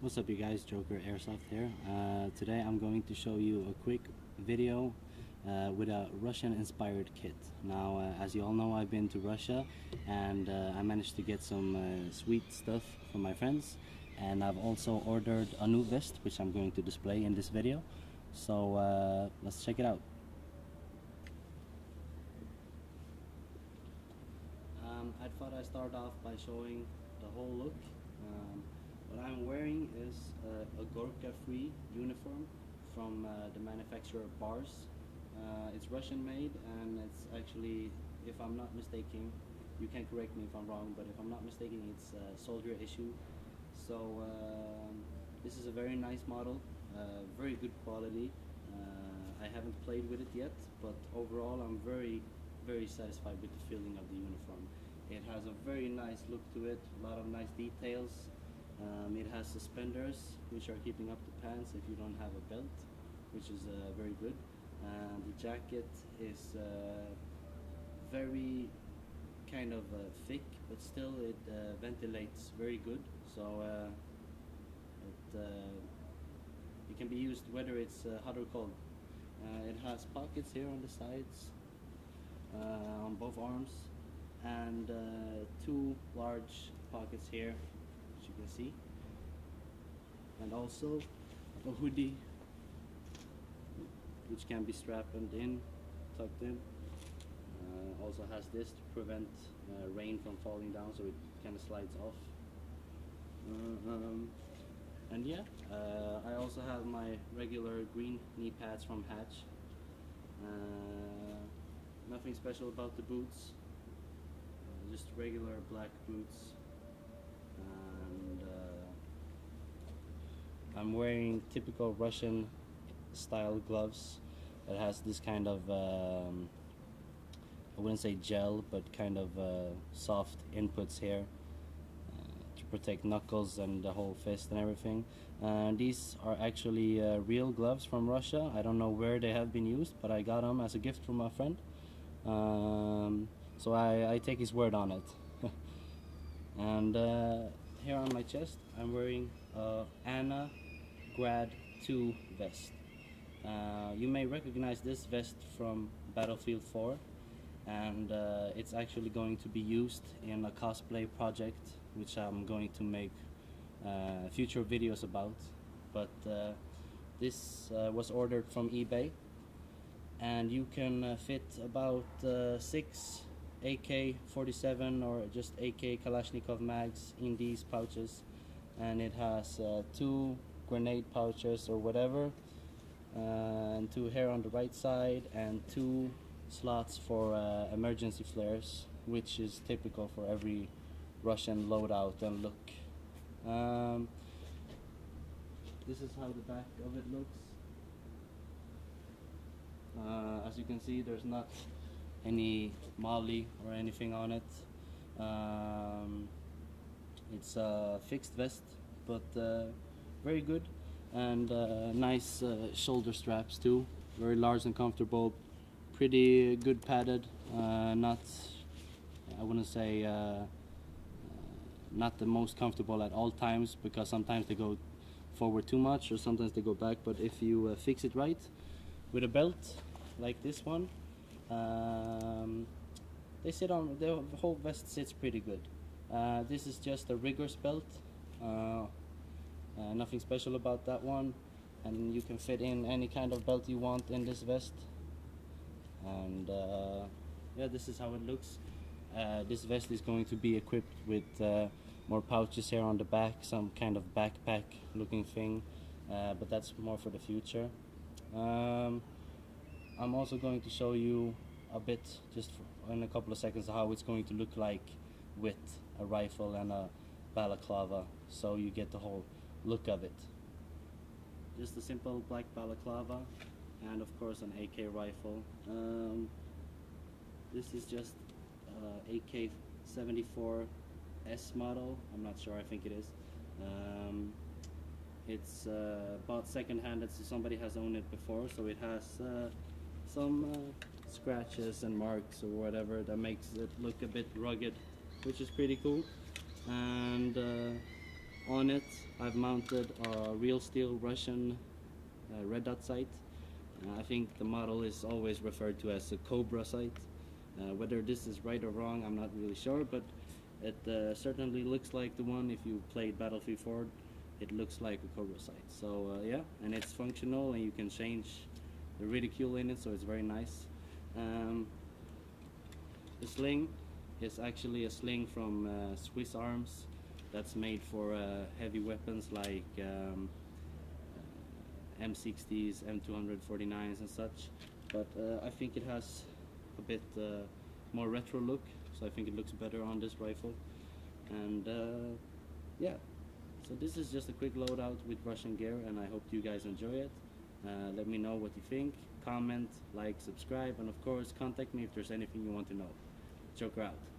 What's up you guys, Joker Airsoft here. Uh, today I'm going to show you a quick video uh, with a Russian inspired kit. Now uh, as you all know I've been to Russia and uh, I managed to get some uh, sweet stuff from my friends and I've also ordered a new vest which I'm going to display in this video. So uh, let's check it out. Um, I thought I'd start off by showing the whole look. Um, is uh, a Gorka free uniform from uh, the manufacturer Bars. Uh, it's Russian made and it's actually, if I'm not mistaken, you can correct me if I'm wrong, but if I'm not mistaken, it's a soldier issue. So um, this is a very nice model, uh, very good quality. Uh, I haven't played with it yet, but overall I'm very, very satisfied with the feeling of the uniform. It has a very nice look to it, a lot of nice details. Um, it has suspenders which are keeping up the pants if you don't have a belt, which is uh, very good. And the jacket is uh, very kind of uh, thick, but still it uh, ventilates very good. So uh, it, uh, it can be used whether it's hot or cold. it has pockets here on the sides, on both arms, and two large pockets here you see and also a hoodie which can be strapped in tucked in. Uh, also has this to prevent uh, rain from falling down so it kind of slides off. Uh, um, and yeah uh, I also have my regular green knee pads from Hatch. Uh, nothing special about the boots. Just regular black boots I'm wearing typical Russian style gloves that has this kind of um, I wouldn't say gel but kind of uh, soft inputs here uh, to protect knuckles and the whole fist and everything. And these are actually uh, real gloves from Russia. I don't know where they have been used but I got them as a gift from a friend. Um, so I, I, take his word on it. And uh, here on my chest I'm wearing uh, ANA Grad 2 vest. Uh, you may recognize this vest from Battlefield 4 and uh, it's actually going to be used in a cosplay project which I'm going to make uh, future videos about but uh, this uh, was ordered from eBay and you can uh, fit about 6 AK-47 or just AK Kalashnikov mags in these pouches and it has two grenade pouches or whatever and two here on the right side and two slots for uh, emergency flares which is typical for every Russian loadout and look. Um, this is how the back of it looks. Uh, as you can see there's not any MOLLE or anything on it. Um, it's a fixed vest but uh, very good and uh, nice uh, shoulder straps too. Very large and comfortable. Pretty good padded uh, not I wouldn't say uh, uh, not the most comfortable at all times because sometimes they go forward too much or sometimes they go back. But if you uh, fix it right with a belt like this one um, they sit on the whole vest sits pretty good. This is just a riggers belt uh, nothing special about that one. And you can fit in any kind of belt you want in this vest. And uh, yeah this is how it looks. Uh, this vest is going to be equipped with uh, more pouches here on the back some kind of backpack looking thing. Uh, but that's more for the future. Um, I'm also going to show you a bit just in a couple of seconds how it's going to look like with a rifle and a balaclava. So you get the whole look of it. Just a simple black balaclava and of course an AK rifle. Um, this is just uh, AK-74S model. I'm not sure, I think it is. Um, it's uh, bought second-handed, so somebody has owned it before, so it has uh, some uh, scratches and marks or whatever that makes it look a bit rugged, which is pretty cool. And uh, on it I've mounted a real steel Russian uh, red dot sight. Uh, I think the model is always referred to as a Cobra sight. Uh, whether this is right or wrong, I'm not really sure, but it uh, certainly looks like the one if you played Battlefield 4. It looks like a Cobra sight. So uh, yeah, and it's functional and you can change the reticule in it, so it's very nice. Um, the sling is actually a sling from uh, Swiss Arms that's made for uh, heavy weapons like um, uh, M60s, M249s and such. But uh, I think it has a bit uh, more retro look, so I think it looks better on this rifle. And uh, yeah, so this is just a quick loadout with Russian gear and I hope you guys enjoy it. Uh, let me know what you think, comment, like, subscribe, and of course contact me if there's anything you want to know. Joker out.